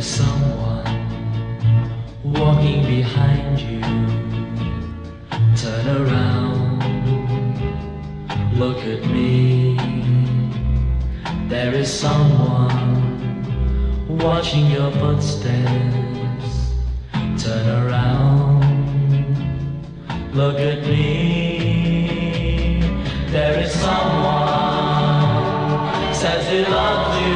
There is someone walking behind you. Turn around, look at me. There is someone watching your footsteps. Turn around, look at me. There is someone says he loves you.